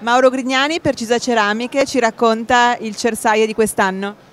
Mauro Grignani per Cisa Ceramiche ci racconta il Cersaie di quest'anno.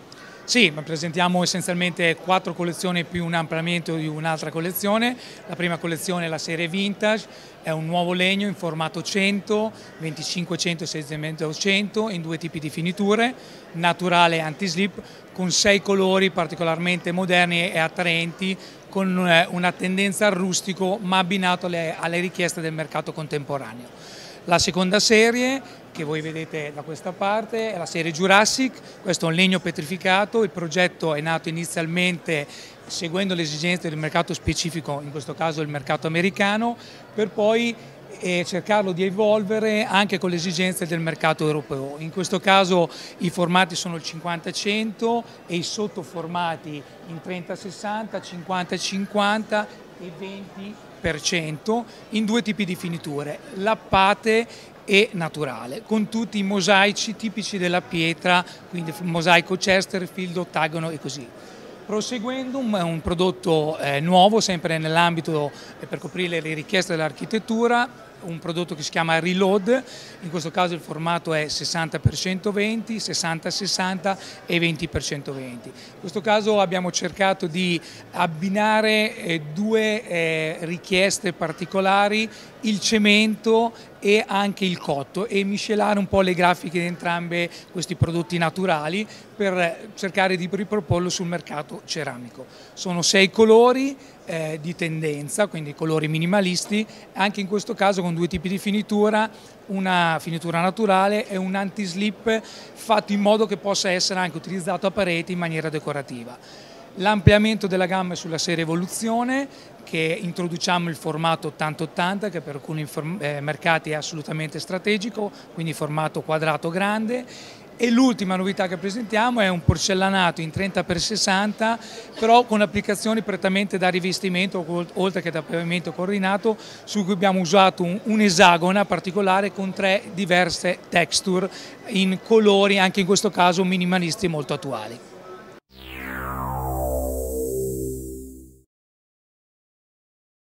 Sì, presentiamo essenzialmente quattro collezioni più un ampliamento di un'altra collezione. La prima collezione è la serie Vintage, è un nuovo legno in formato 100, 2500 e 600 in due tipi di finiture, naturale e anti-slip, con sei colori particolarmente moderni e attraenti, con eh, una tendenza al rustico ma abbinato alle, alle richieste del mercato contemporaneo. La seconda serie che voi vedete da questa parte è la serie Jurassic, questo è un legno petrificato, il progetto è nato inizialmente seguendo le esigenze del mercato specifico, in questo caso il mercato americano, per poi e cercarlo di evolvere anche con le esigenze del mercato europeo. In questo caso i formati sono il 50-100 e i sottoformati in 30-60, 50-50 e 20% in due tipi di finiture, lappate e naturale, con tutti i mosaici tipici della pietra, quindi mosaico Chesterfield, ottagono e così. Proseguendum è un prodotto eh, nuovo, sempre nell'ambito eh, per coprire le richieste dell'architettura, un prodotto che si chiama Reload, in questo caso il formato è 60x120, 60x60 e 20x120. In questo caso abbiamo cercato di abbinare eh, due eh, richieste particolari, il cemento e anche il cotto e miscelare un po' le grafiche di entrambi questi prodotti naturali per cercare di riproporlo sul mercato ceramico. Sono sei colori eh, di tendenza, quindi colori minimalisti, anche in questo caso con due tipi di finitura, una finitura naturale e un anti-slip fatto in modo che possa essere anche utilizzato a pareti in maniera decorativa. L'ampliamento della gamma sulla serie Evoluzione che introduciamo il formato 80-80 che per alcuni eh, mercati è assolutamente strategico, quindi formato quadrato grande e l'ultima novità che presentiamo è un porcellanato in 30x60 però con applicazioni prettamente da rivestimento oltre che da pavimento coordinato su cui abbiamo usato un, un esagona particolare con tre diverse texture in colori anche in questo caso minimalisti molto attuali.